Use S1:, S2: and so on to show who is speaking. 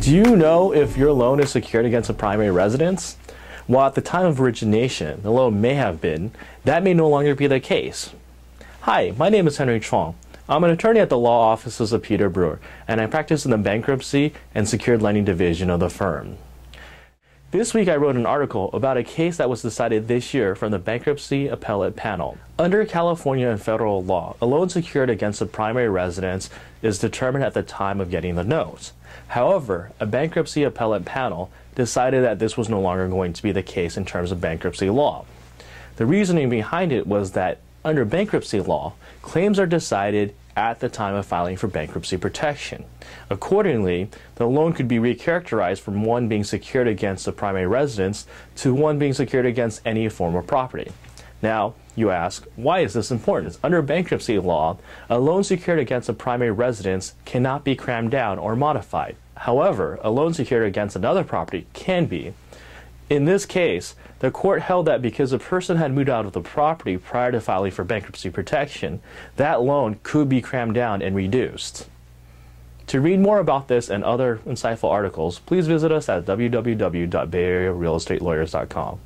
S1: Do you know if your loan is secured against a primary residence? While at the time of origination, the loan may have been, that may no longer be the case. Hi, my name is Henry Chuang. I'm an attorney at the law offices of Peter Brewer, and I practice in the bankruptcy and secured lending division of the firm. This week I wrote an article about a case that was decided this year from the Bankruptcy Appellate Panel. Under California and federal law, a loan secured against a primary residence is determined at the time of getting the note. However, a Bankruptcy Appellate Panel decided that this was no longer going to be the case in terms of bankruptcy law. The reasoning behind it was that under bankruptcy law, claims are decided at the time of filing for bankruptcy protection. Accordingly, the loan could be recharacterized from one being secured against a primary residence to one being secured against any form of property. Now, you ask, why is this important? Under bankruptcy law, a loan secured against a primary residence cannot be crammed down or modified. However, a loan secured against another property can be. In this case, the court held that because a person had moved out of the property prior to filing for bankruptcy protection, that loan could be crammed down and reduced. To read more about this and other insightful articles, please visit us at www.bayarearealestatelawyers.com.